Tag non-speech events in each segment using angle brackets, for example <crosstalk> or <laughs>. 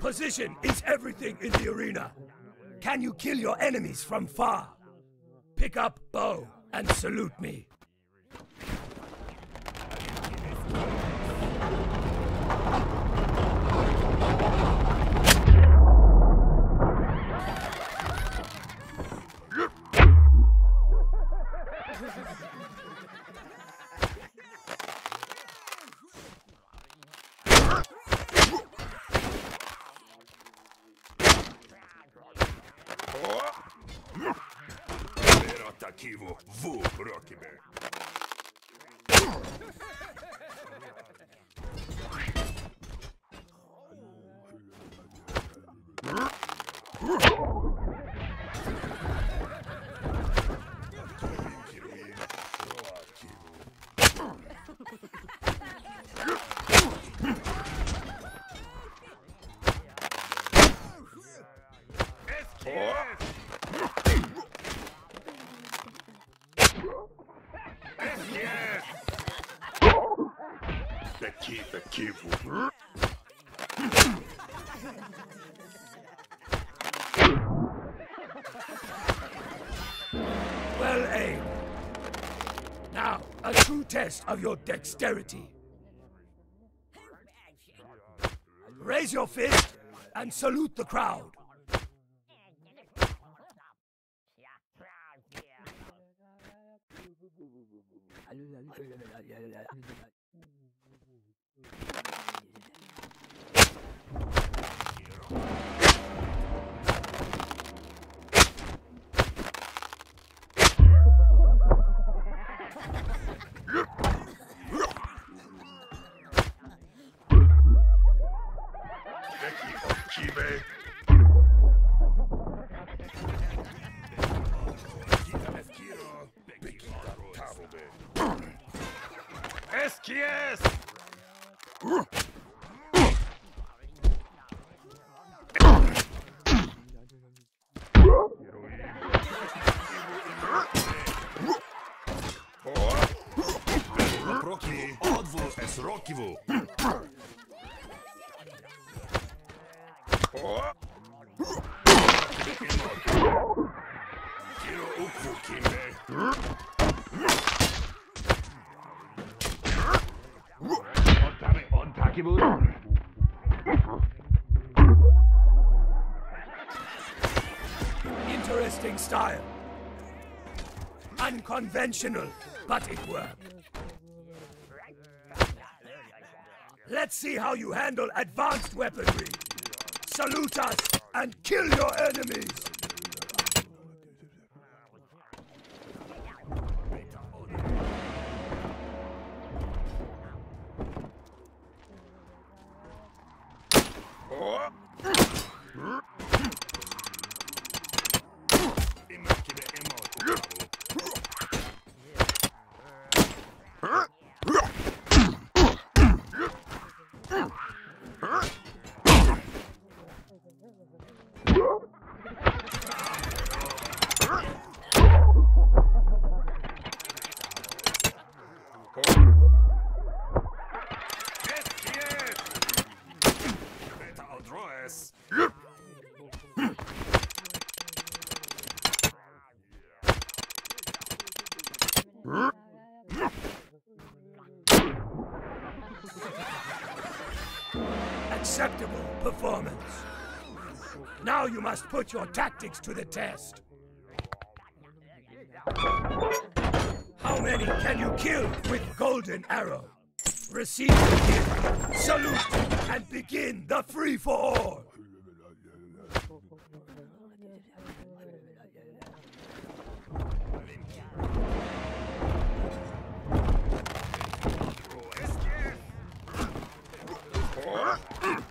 Position is everything in the arena. Can you kill your enemies from far? Pick up bow and salute me. arquivo Vu Brockberg. Este Veratakivo. Well aimed. Now, a true test of your dexterity. Raise your fist and salute the crowd. SKS! Prokivu, odvu es Rokivu. Kiro ukwu kimbe. Ontame ontakibu. Interesting style. Unconventional, but it worked. Let's see how you handle advanced weaponry. Salute us and kill your enemies. Imakibe <laughs> Acceptable performance. Now you must put your tactics to the test. How many can you kill with Golden Arrow? Receive the gift, salute, and begin the free-for-all. Huh?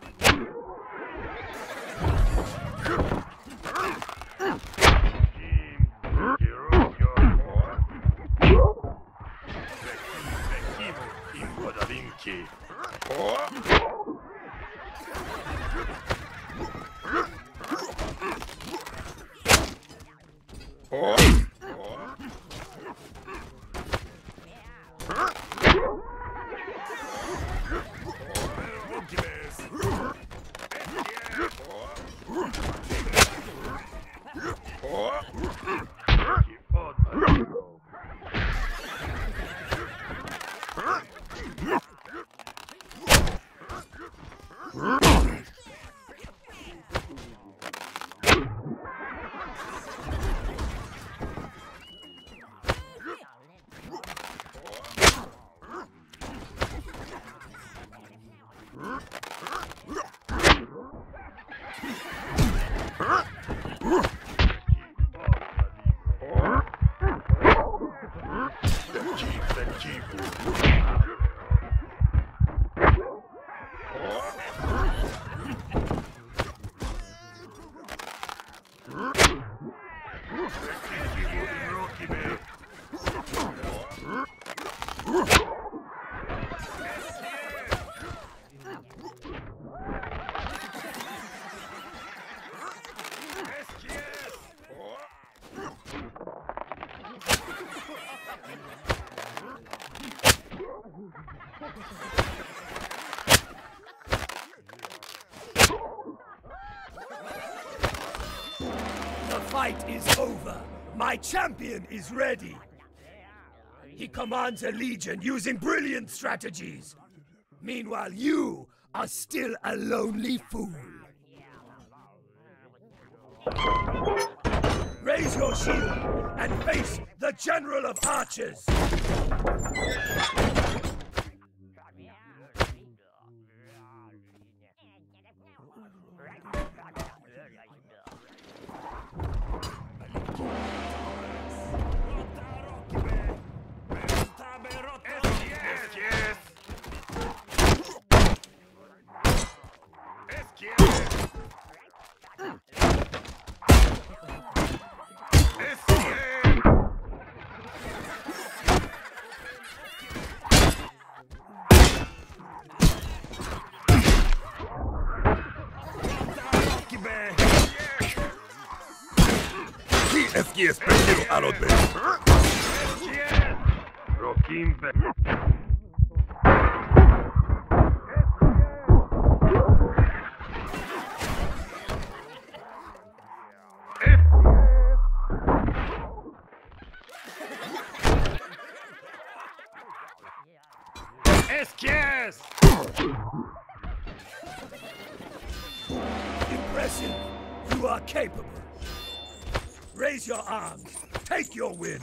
The fight is over. My champion is ready. He commands a legion using brilliant strategies. Meanwhile, you are still a lonely fool. Raise your shield and face the General of Archers. Eski especial alope. Rokimbe. Esquies! Impressive. You are capable. Raise your arms. Take your win.